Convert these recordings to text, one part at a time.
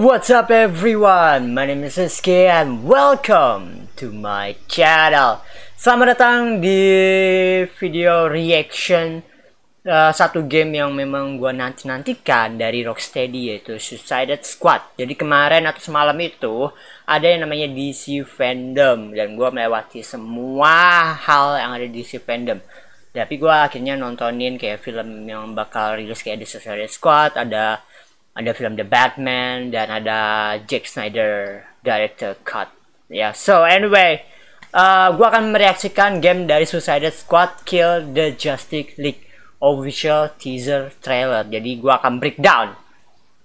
what's up everyone? My name is Rizky and welcome to my channel. Selamat datang di video reaction uh, satu game yang memang gua nanti-nantikan dari Rocksteady yaitu Suicide Squad. Jadi kemarin atau semalam itu ada yang namanya DC Fandom dan gua melewati semua hal yang ada di DC Fandom. Tapi gua akhirnya nontonin kayak film yang bakal rilis kayak The Suicide Squad, ada ada film The Batman dan ada Jack Snyder director cut ya yeah. so anyway uh, gue akan mereaksikan game dari Suicide Squad Kill the Justice League official teaser trailer jadi gue akan breakdown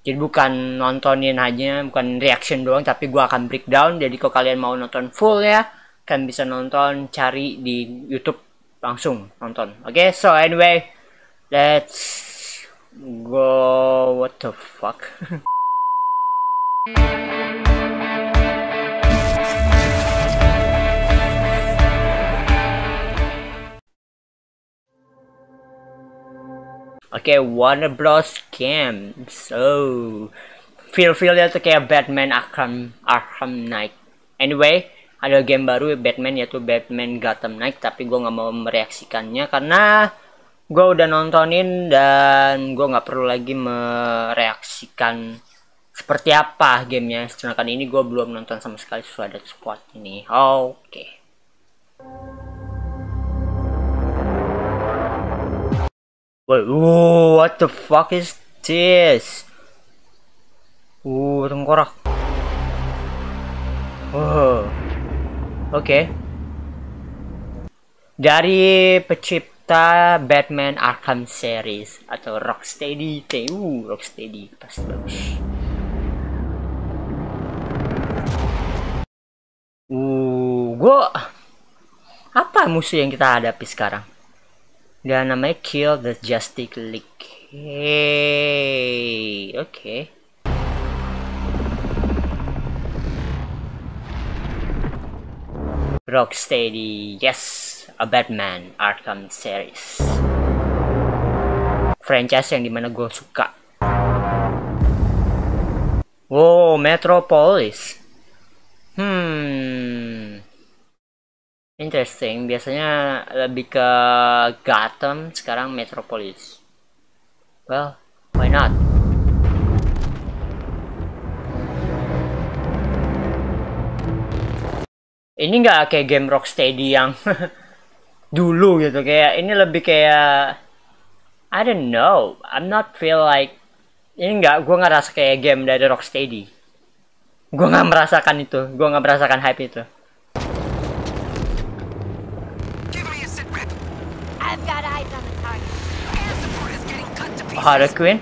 jadi bukan nontonin aja bukan reaction doang tapi gue akan breakdown jadi kalau kalian mau nonton full ya kalian bisa nonton cari di YouTube langsung nonton oke okay? so anyway let's Go, what the fuck? Oke, okay, Warner Bros. Game. So, feel-feelnya tuh kayak Batman Arkham Arkham Knight. Anyway, ada game baru Batman yaitu Batman Gotham Knight, tapi gue nggak mau mereaksikannya karena gue udah nontonin dan gue nggak perlu lagi mereaksikan seperti apa gamenya sedangkan ini gue belum nonton sama sekali Suicide Squad ini oke okay. Wait, what the fuck is this? Uh, tengkorak. Oh, oke. Okay. Dari pecip kita Batman Arkham Series atau Rocksteady TU Rocksteady pasti bagus. Uh gua apa musuh yang kita hadapi sekarang? Dan namanya Kill the Justice League. Hey oke. Okay. Rocksteady yes a Batman Arkham series. Franchise yang di mana gue suka. Wow Metropolis. Hmm. Interesting. Biasanya lebih ke Gotham sekarang Metropolis. Well why not? Ini nggak kayak game Rocksteady yang dulu gitu. Kayak ini lebih kayak I don't know. I'm not feel like ini nggak gue nggak rasa kayak game dari Rocksteady. Gue nggak merasakan itu. Gue nggak merasakan hype itu. Harley Quinn?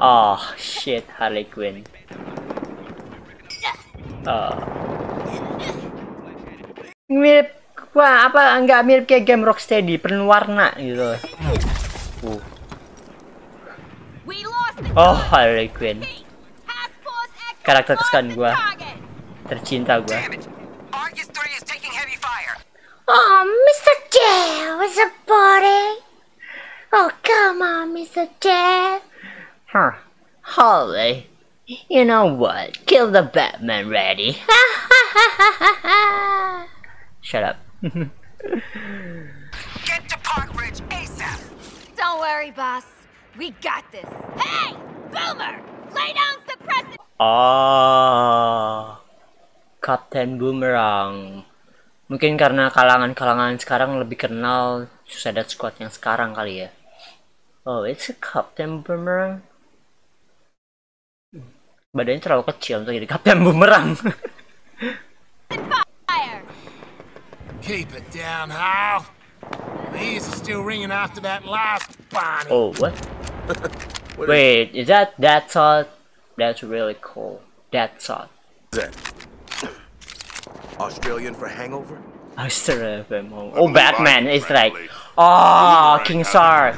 Oh shit Harley Quinn Mirip wah apa enggak mirip kayak game Rocksteady penuh warna gitu. Uh. Oh Harley Quinn. Karakter kesukaan gue. Tercinta gue. Oh, Mr. J was a party. Oh, come on, Mr. J. Huh. Harley. You know what? Kill the Batman ready. Shut up. Get to Park Ridge ASAP. Don't worry, boss. We got this. Hey, Boomer! Lay down suppressant. Oh, Captain Boomerang. Mungkin karena kalangan-kalangan sekarang lebih kenal Suicide Squad yang sekarang kali ya. Oh, it's a Captain Boomerang badannya terlalu kecil untuk jadi kapten bumerang. Keep it down, Hal. The ears are still ringing after that last Bonnie. Oh, what? Wait, is that that salt? That's really cool. That salt. That Australian for hangover? Australian for hangover. Oh, Batman is like, oh, King Sar,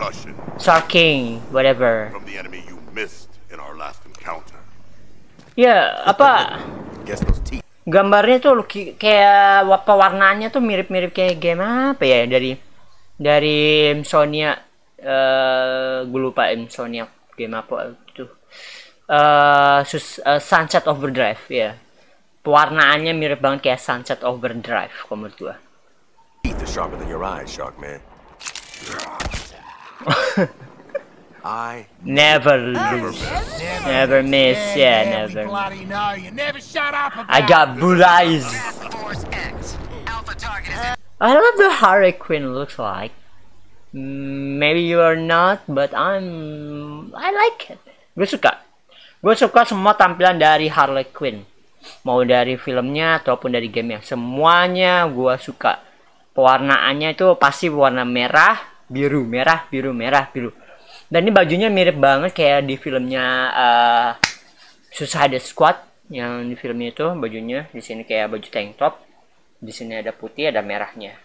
Sar King, whatever. From the enemy you missed Ya, apa? Gambarnya tuh kayak apa warnanya tuh mirip-mirip kayak game apa ya? Dari dari Sonya eh gue lupa Insomniac game apa itu. Eh sus- eh, Sunset Overdrive ya. Pewarnaannya mirip banget kayak Sunset Overdrive kalau menurut gue I never lose never miss yeah never bloody know. You never shut up about I got blue eyes I love the Harley Quinn looks like. Maybe you are not, but I'm. I like it. Gue suka. Gue suka semua tampilan dari Harley Quinn. Mau dari filmnya ataupun dari gamenya. Semuanya gue suka. Pewarnaannya itu pasti warna merah, biru, merah, biru, merah, biru. Dan ini bajunya mirip banget kayak di filmnya eh Suicide Squad yang di filmnya itu bajunya. Di sini kayak baju tank top. Di sini ada putih ada merahnya.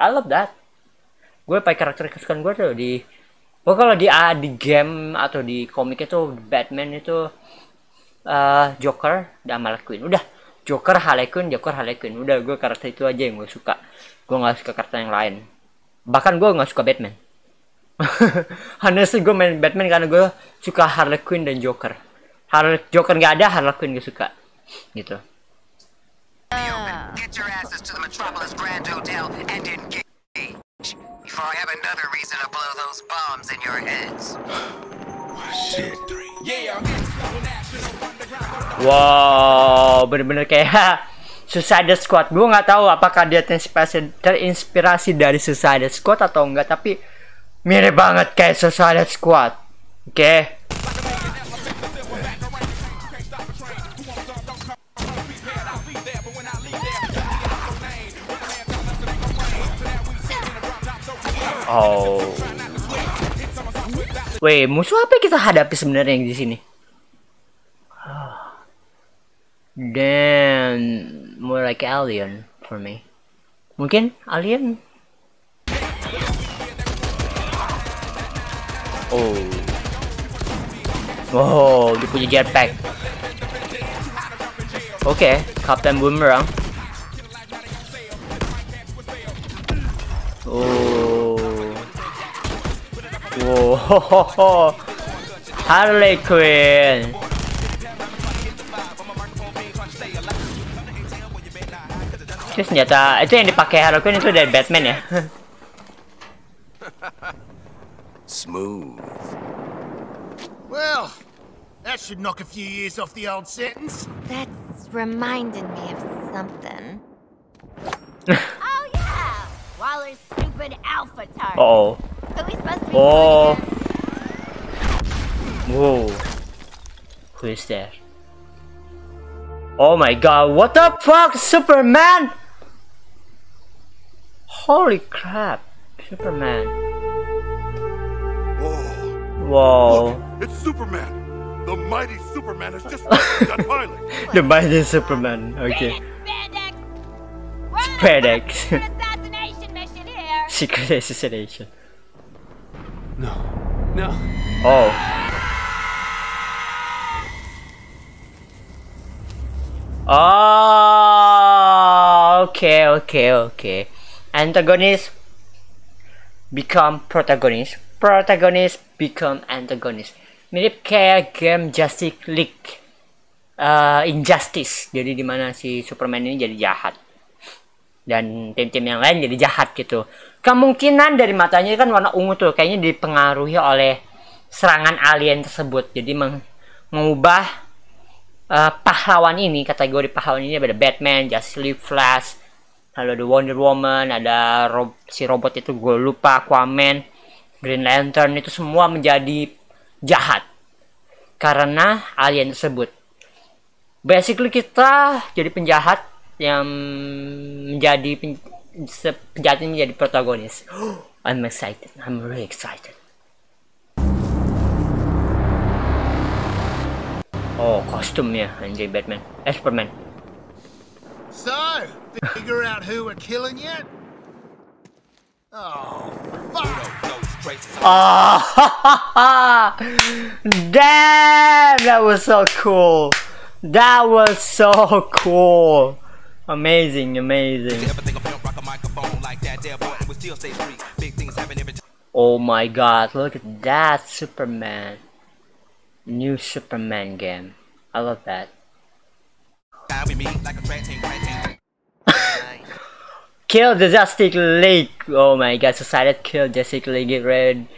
I love that. Gue pakai karakter kesukaan gue tuh di gue kalau di ah, di game atau di komik itu Batman itu eh Joker dan Harley Quinn. Udah Joker Harley Quinn Joker Harley Quinn. Udah gue karakter itu aja yang gue suka. Gue nggak suka karakter yang lain. Bahkan gue nggak suka Batman honestly gue main Batman karena gue suka Harley Quinn dan Joker Harley Joker nggak ada Harley Quinn gue suka gitu Get your asses to the Metropolis Grand Hotel and engage. Before I have another reason to blow those bombs in your heads. shit. Wow, bener-bener kayak Suicide Squad. Gue nggak tahu apakah dia terinspirasi, terinspirasi dari Suicide Squad atau enggak, tapi mirip banget kayak Suicide Squad. Oke. Oh. Wait, musuh apa yang kita hadapi sebenarnya yang di sini? Then more like alien for me. Mungkin alien. Oh. Oh, dia punya jetpack. Oke, Captain Boomerang. Oh. Wow. Harley Quinn. Itu senjata itu yang dipakai Harley Quinn itu dari Batman ya. Smooth. Well, that should knock a few years off the old sentence. That's reminding me of something. oh yeah, Waller's stupid alpha target. oh. Who supposed to be Oh. Whoa. Who is that? Oh my god, what the fuck, Superman? Holy crap, Superman. Whoa. Whoa. Look, it's Superman. The mighty Superman has just that pilot. The mighty Superman. Okay. Spandex! We're on a Spandex. secret assassination. Secret assassination. No. No. Oh. Oh, okay, okay, okay. Antagonist become protagonist. Protagonist become antagonist. Mirip kayak game Justice League. Eh, Injustice. Jadi di mana si Superman ini jadi jahat. Dan tim-tim yang lain jadi jahat gitu. Kemungkinan dari matanya kan warna ungu tuh. Kayaknya dipengaruhi oleh serangan alien tersebut. Jadi meng- mengubah eh, pahlawan ini kategori pahlawan ini ada Batman, Justice League, Flash, lalu ada Wonder Woman, ada ro- si robot itu gue lupa Aquaman, Green Lantern itu semua menjadi jahat karena alien tersebut. Basically kita jadi penjahat yang menjadi pen, penjahat ini menjadi protagonis. I'm excited. I'm really excited. Oh, kostumnya anjay Batman. Eh, Superman. So, figure out who we're killing yet? Oh, fuck! Ah, damn, that was so cool. That was so cool. Amazing, amazing. Oh my god, look at that Superman. New Superman game. I love that. Kill the Justice League. Oh my god, Society Kill Justice League Red.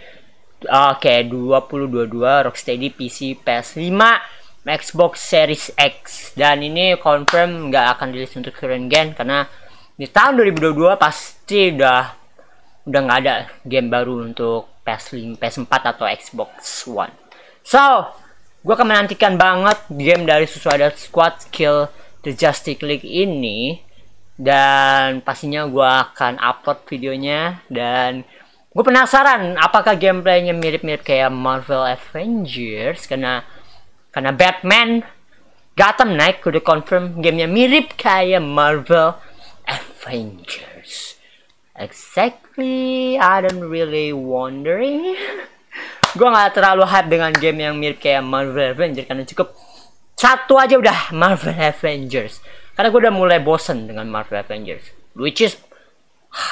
Oke, 2022 Rocksteady PC PS5 Xbox Series X dan ini confirm nggak akan rilis untuk current gen karena di tahun 2022 pasti udah udah nggak ada game baru untuk PS5, PS4 atau Xbox One. So, gue akan menantikan banget game dari Suicide Squad Kill the Justice League ini dan pastinya gue akan upload videonya. Dan gue penasaran apakah gameplaynya mirip-mirip kayak Marvel Avengers? Karena karena Batman Gotham Knight udah confirm gamenya mirip kayak Marvel Avengers? Exactly I don't really wondering. Gue nggak terlalu hype dengan game yang mirip kayak Marvel Avengers karena cukup satu aja udah Marvel Avengers karena gue udah mulai bosen dengan Marvel Avengers. Which is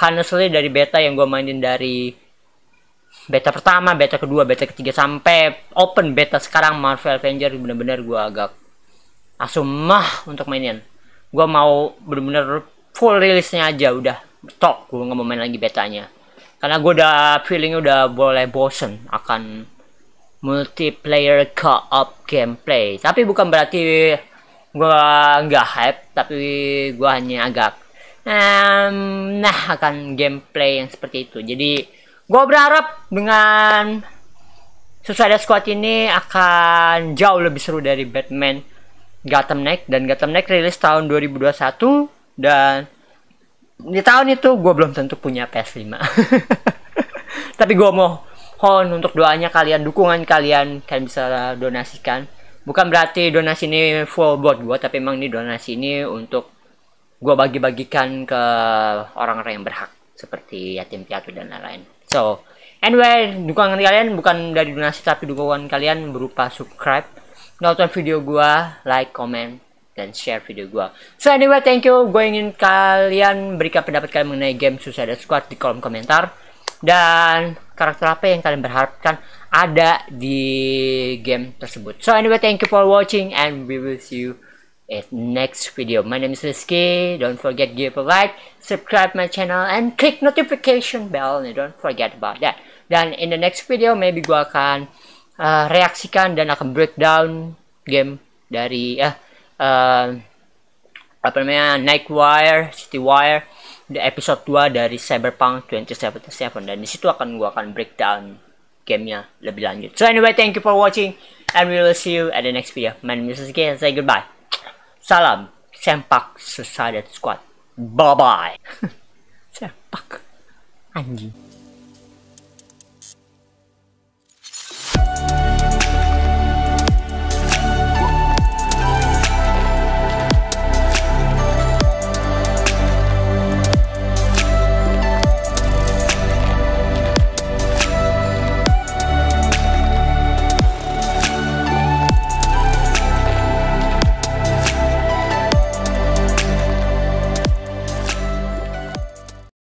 honestly dari beta yang gue mainin dari beta pertama, beta kedua, beta ketiga sampai open beta sekarang Marvel Avengers bener-bener gue agak asumah untuk mainin. Gue mau bener-bener full rilisnya aja udah stop gue nggak mau main lagi betanya. Karena gue udah feeling udah boleh bosen akan multiplayer co-op gameplay. Tapi bukan berarti gue nggak hype tapi gue hanya agak um, nah akan gameplay yang seperti itu. Jadi gue berharap dengan Suicide Squad ini akan jauh lebih seru dari Batman Gotham Knight. Dan Gotham Knight rilis tahun 2021 dan di tahun itu gue belum tentu punya PS5 tapi gue mau mohon untuk doanya kalian dukungan kalian kalian bisa donasikan bukan berarti donasi ini full buat gue tapi emang ini donasi ini untuk gue bagi-bagikan ke orang-orang yang berhak seperti yatim piatu dan lain-lain. So anyway dukungan kalian bukan dari donasi tapi dukungan kalian berupa subscribe nonton video gue like comment dan share video gue so anyway thank you. Gue ingin kalian berikan pendapat kalian mengenai game Suicide Squad di kolom komentar. Dan karakter apa yang kalian berharapkan ada di game tersebut. So anyway, thank you for watching and we will see you at next video. My name is Rizky. Don't forget give a like, subscribe my channel and click notification bell. And don't forget about that. Dan in the next video, maybe gua akan uh, reaksikan dan akan breakdown game dari uh, uh, apa namanya Night Wire, The episode 2 dari Cyberpunk 2077 dan di situ akan gua akan breakdown gamenya lebih lanjut. So anyway, thank you for watching and we will see you at the next video. My name is and say goodbye. Salam, Sempak Society Squad. Bye-bye. Sempak. Anjing.